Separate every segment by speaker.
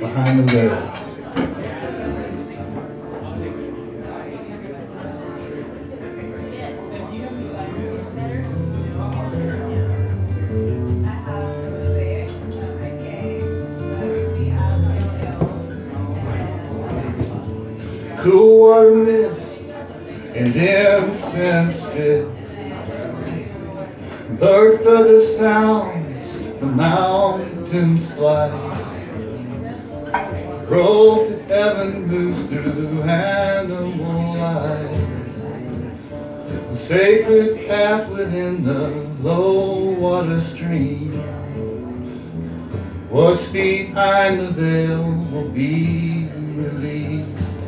Speaker 1: behind the veil. Cool water mist and incense sticks. Birth of the sounds, the mountains fly. Road to heaven moves through animal lives. The sacred path within the low water stream. What's behind the veil will be released.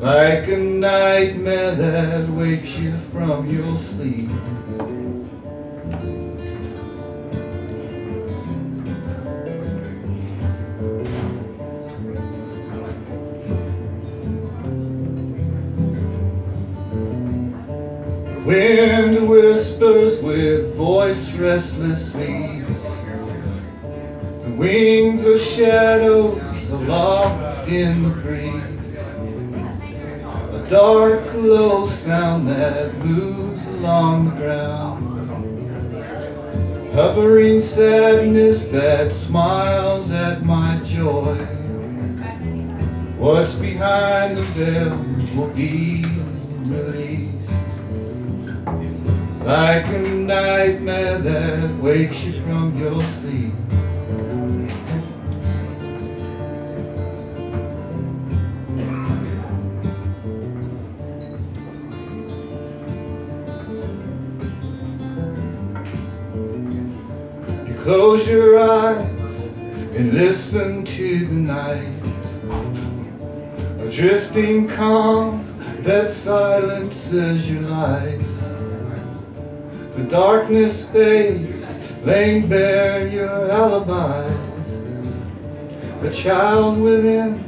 Speaker 1: Like a nightmare that wakes you from your sleep. Wind whispers with voice restlessly. The wings of shadows aloft in the breeze. A dark, low sound that moves along the ground. Hovering sadness that smiles at my joy. What's behind the veil will be Like a nightmare that wakes you from your sleep. You close your eyes and listen to the night. A drifting calm that silences your lies. The darkness fades, laying bare your alibis. The child within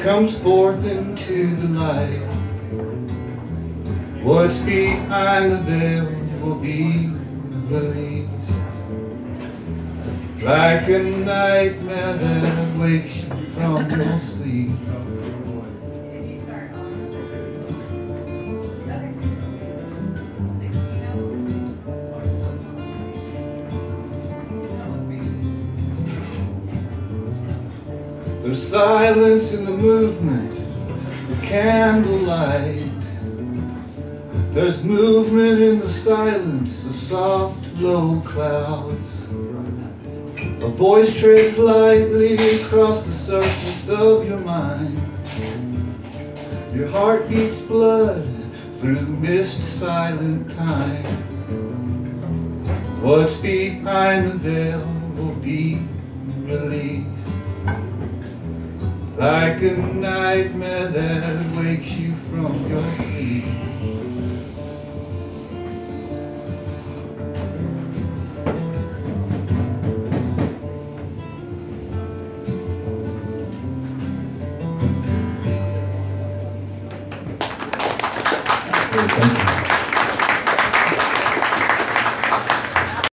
Speaker 1: comes forth into the light. What's behind the veil will be released. Like a nightmare that wakes you from your sleep. There's silence in the movement of candlelight. There's movement in the silence of soft, low clouds. A voice treads lightly across the surface of your mind. Your heart beats blood through mist silent time. What's behind the veil will be released. Like a nightmare that wakes you from your sleep.